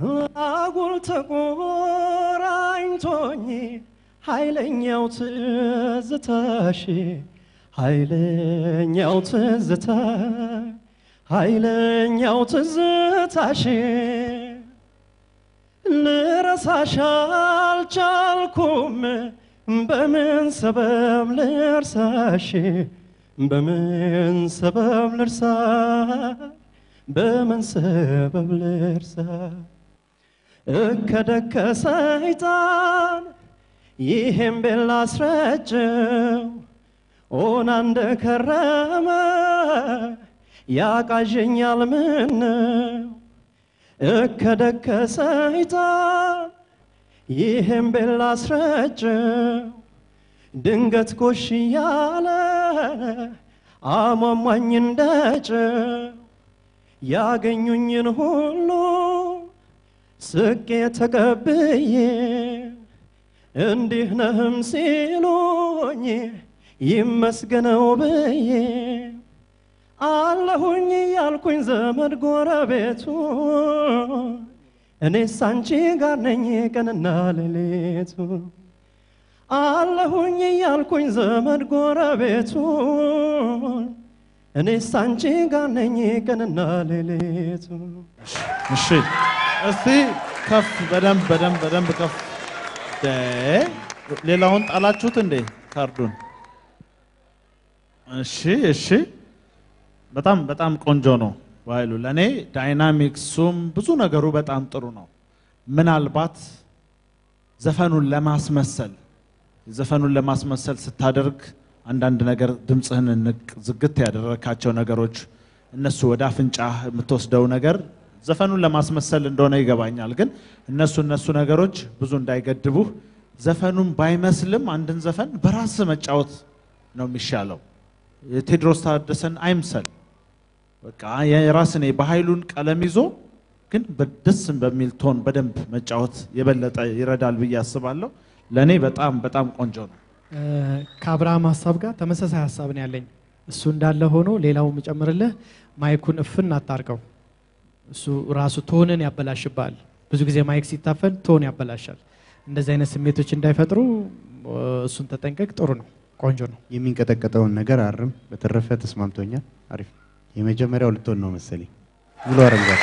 አጉል ተቆራኝቶኝ ኃይለኛው ትዝታሽ ኃይለኛው ትዝታ ኃይለኛው ትዝታሽ ልረሳሽ አልቻልኩም። በምን ሰበብ ልርሳሽ? በምን ሰበብ ልርሳ? በምን ሰበብ ልርሳ እከደከ ሰይጣን ይሄም ቤላ አስረጀው ኦና እንደከረመ ያቃዠኛል ምነው? እከደከ ሰይጣን ይሄም ቤላ አስረጀው ድንገት ጎሽ እያለ አሟሟኝ እንደጨው ያገኙኝን ሁሉ ስቄ ተቀብዬ እንዲህ ነህም ሲሉኝ ይመስገነው ብዬ አለሁኝ ያልኩኝ ዘመድ ጎረቤቱ። እኔስ አንቺ ጋር ነኝ ቀንና ሌሊቱ። አለሁኝ ያልኩኝ ዘመድ ጎረቤቱ። እኔስ አንቺ ጋር ነኝ ቀንና ሌሊቱ። እሺ እስቲ ከፍ በደንብ በደንብ በደንብ ከፍ ሌላውን ጣላችሁት እንዴ ካርዱን? እሺ እሺ በጣም በጣም ቆንጆ ነው በኃይሉ። ለእኔ ዳይናሚክሱም ብዙ ነገሩ በጣም ጥሩ ነው። ምናልባት ዘፈኑን ለማስመሰል ዘፈኑን ለማስመሰል ስታደርግ አንዳንድ ነገር ድምፅህን ዝግት ያደረካቸው ነገሮች እነሱ ወደ አፍንጫ የምትወስደው ነገር ዘፈኑን ለማስመሰል እንደሆነ ይገባኛል። ግን እነሱ እነሱ ነገሮች ብዙ እንዳይገድቡህ ዘፈኑን ባይመስልም አንድን ዘፈን በራስ መጫወት ነው የሚሻለው። የቴዎድሮስ ታደሰን አይምሰል። በቃ የራስን የባህሉን ቀለም ይዞ ግን በደስ በሚል tone በደንብ መጫወት የበለጠ ይረዳል ብዬ አስባለሁ። ለእኔ በጣም በጣም ቆንጆ ነው። ከአብርሃም ሀሳብ ጋር ተመሳሳይ ሀሳብ ነው ያለኝ። እሱ እንዳለ ሆኖ ሌላው የምጨምርልህ ማይኩን እፍን አታርገው። እሱ ራሱ tone ን ያበላሽብሃል። ብዙ ጊዜ ማይክ ሲታፈን tone ያበላሻል። እንደዚህ አይነት ስሜቶች እንዳይፈጥሩ እሱን ተጠንቀቅ። ጥሩ ነው፣ ቆንጆ ነው። የሚንቀጠቀጠውን ነገር አርም። በተረፈ ተስማምቶኛል። አሪፍ። የመጀመሪያው ልትሆን ነው መሰለኝ። ሙሉ አረንጓዴ።